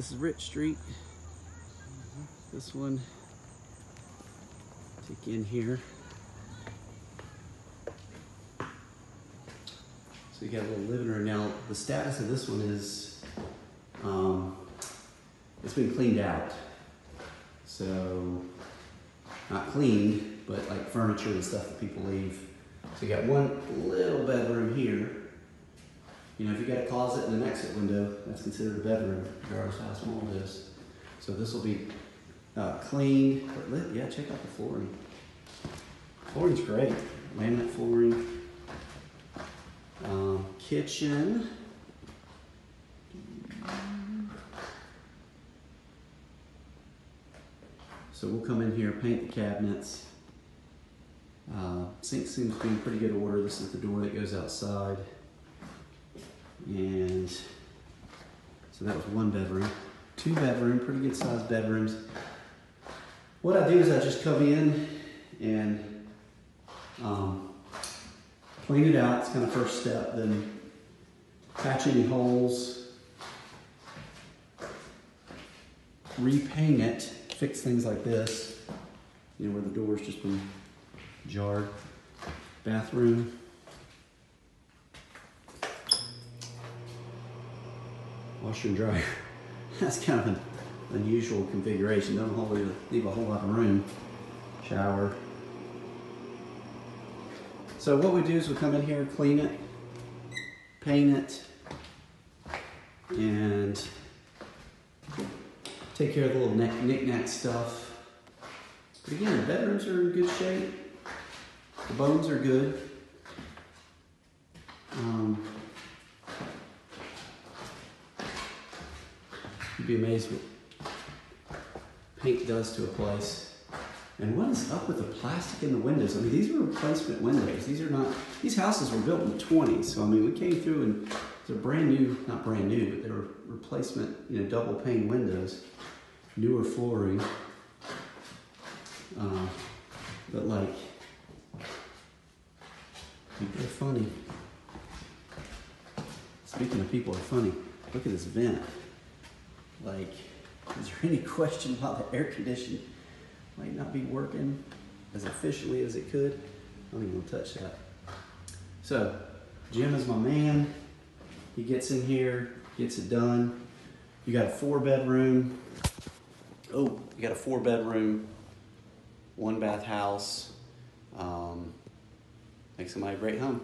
this is Rich Street. This one, take in here. So you got a little living room. Now, the status of this one is, um, it's been cleaned out. So, not cleaned, but like furniture and stuff that people leave. So you got one little bedroom here. You know, if you got a closet and an exit window, that's considered a bedroom, regardless how small it is. So this will be uh, cleaned, but lit. Yeah, check out the flooring. Flooring's great. Laminate flooring. Um, kitchen. So we'll come in here, paint the cabinets. Uh, sink seems to be in pretty good order. This is the door that goes outside. And so that was one bedroom. Two bedroom, pretty good sized bedrooms. What I do is I just come in and um, clean it out. It's kind of first step. Then patch any holes, repaint it, fix things like this. You know where the door's just been jarred. Bathroom. Washer and dryer. That's kind of an unusual configuration. Hold, leave a whole lot of room. Shower. So what we do is we come in here, clean it, paint it, and take care of the little knick-knack stuff. But again, the bedrooms are in good shape. The bones are good. Um, be amazed what paint does to a place. And what is up with the plastic in the windows? I mean, these were replacement windows. These are not, these houses were built in the 20s. So, I mean, we came through and they're brand new, not brand new, but they were replacement, you know, double pane windows, newer flooring. Uh, but like, people are funny. Speaking of people are funny, look at this vent. Like, is there any question about the air conditioning might not be working as efficiently as it could? I don't even want to touch that. So, Jim is my man. He gets in here, gets it done. You got a four bedroom. Oh, you got a four bedroom, one bath house. Um, make somebody a great home.